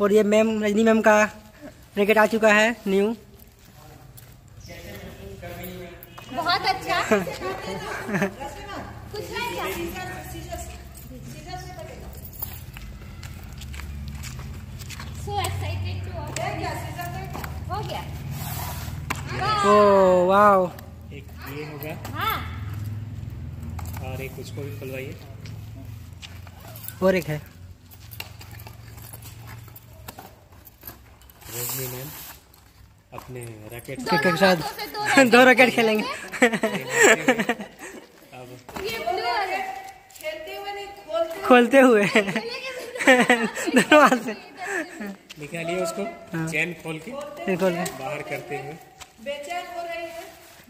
और ये ma'am Rajni ma'am का रैकेट आ चुका है न्यू बहुत अच्छा। कुछ नहीं So excited to हो गया। ओ वाओ एक ये होगा हाँ। और एक उसको भी खुलवाइए। और एक है। रजनी मैम अपने रैकेट के साथ दो दो रैकेट खेलेंगे। अब खोलते हुए दोनों हाथ से निकालिए उसको चैन खोल के खोल के। बाहर करते हुए। बेचैन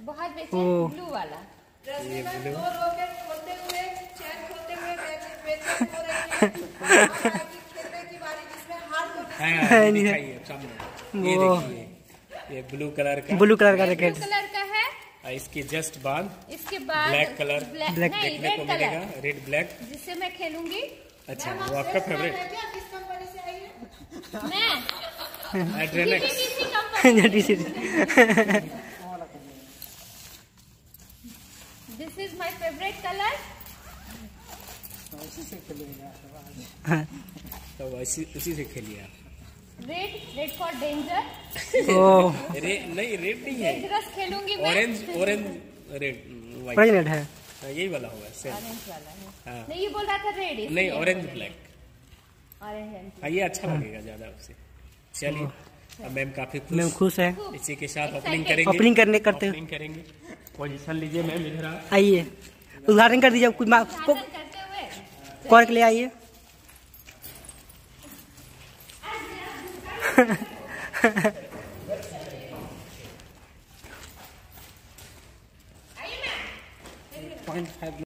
बहुत ओ। बेचैन ब्लू वाला। ये ब्लू। हाँ ये दिखाइए सामने। ये वो। ये ब्लू कलर का। ब्लू कलर का रैकेट कलर का है। और इसके जस्ट बाद इसके बाद Black color। ब्लैक देखने को मिलेगा रेड ब्लैक जिससे मैं खेलूँगी। अच्छा वो आपका फेवरेट मैं? एड्रेनेक्स this is my favourite colour हाँ। तो उसी उसी से खेलिए आप। रेड रेड फॉर डेंजर नहीं रेड नहीं है। डेंजरस खेलूँगी मैं। Orange orange red white pregnant है। यही वाला होगा सेम ऑरेंज वाला है। हाँ। नहीं ये बोल रहा था रेड नहीं ऑरेंज ब्लैक ऑरेंज हाँ ये अच्छा लगेगा ज़्यादा उससे चलिए अब मैम काफ़ी मैम खुश खुश है इसी के साथ ओपनिंग करेंगे। ओपनिंग करने करते ओपनिंग करेंगे। पोजीशन लीजिए मैम इधर आइए। उद्घाटन कर दीजिए कुछ कॉर्क ले आइए। Point five.